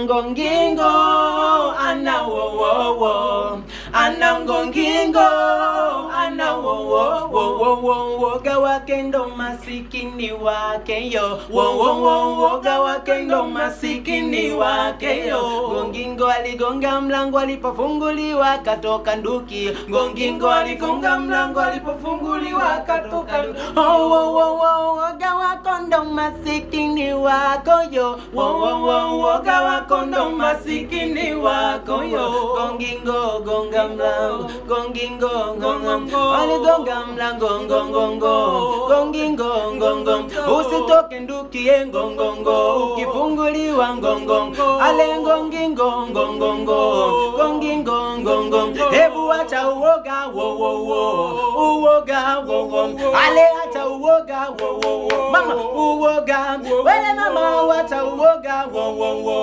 Anangongingo, ana wo wo wo. Anangongingo, ana wo wo wo wo wo. Woga wake ndo masikini wake yo. Wo wo wo woga wake ndo masikini wake yo. Gongingo aligonga mlango alipofunguliwa katoka nduki. Gongingo aligonga mlango alipofunguliwa katoka nduki. Oh wako ndo masikini wako yo. Wo wo wo woga wako ndo masikini wako yo. Gongingo gonga mlango, gongingo gonga aligonga mlango ngongongo, gongingo ngongo, usitoke ndukie ngongongo, ukifunguliwa ngongongo, ale ngongingo ngongongo, gongingo ngongo, hebu acha uoga wo wo wo, uoga wo wo, ale acha uoga wo wo. Wo, mama uoga, wele mama wacha uoga wo wo wo.